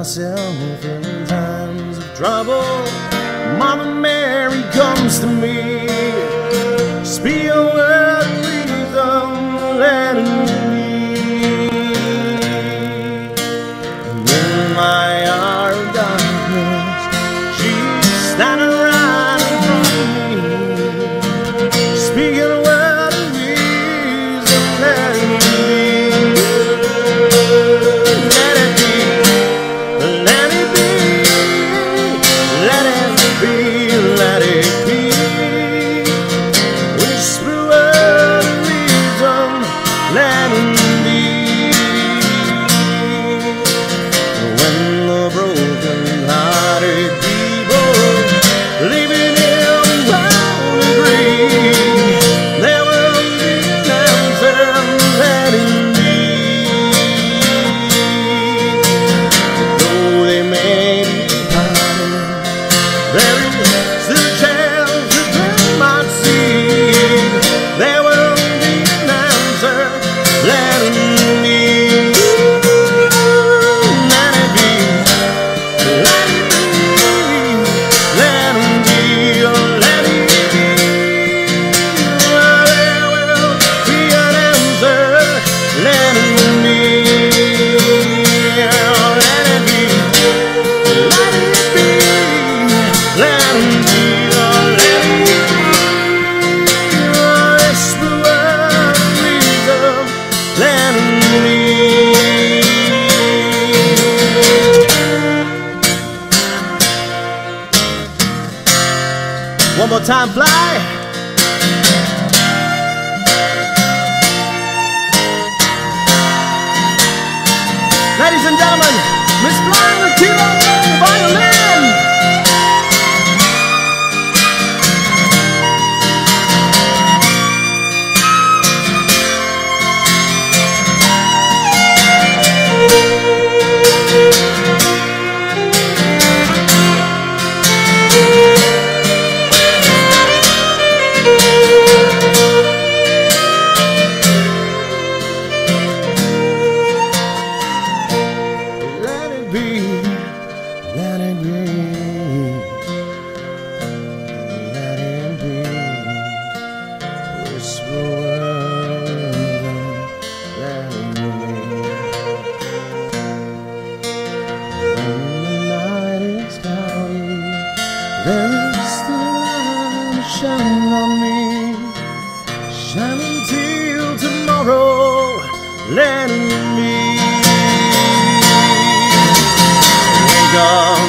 myself in times of trouble. Mother Mary comes to me. Spiel you. One more time, fly. Ladies and gentlemen, Miss Flying Latino violin. Let me wake up.